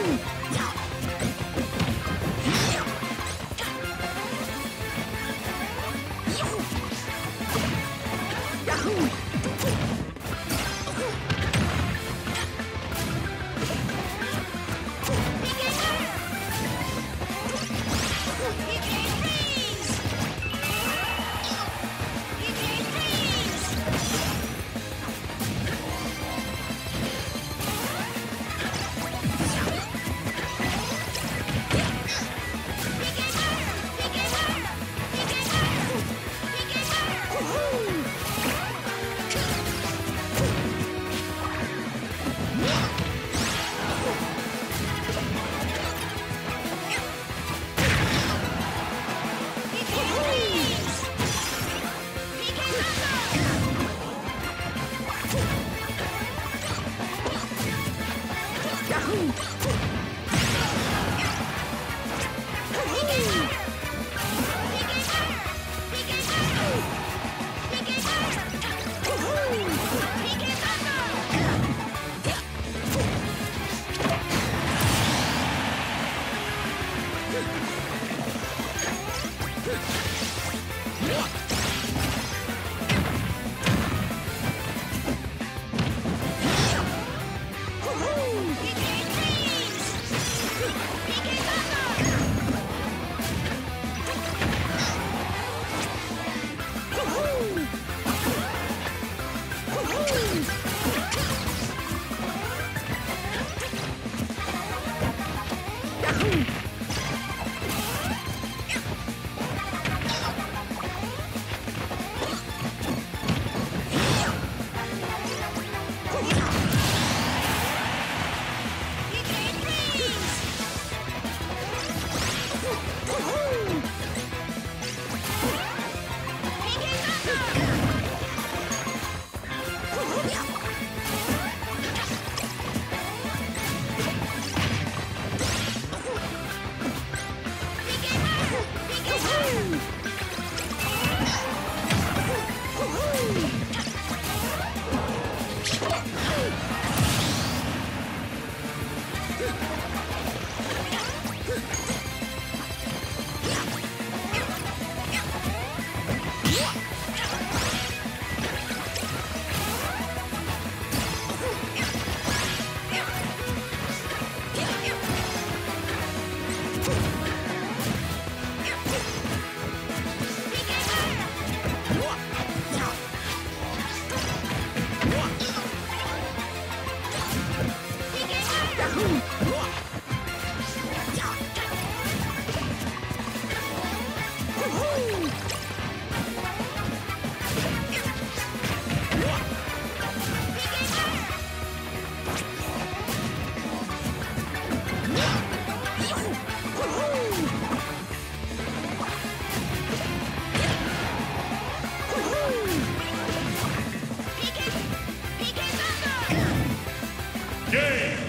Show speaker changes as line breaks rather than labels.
Hmm. Come Game!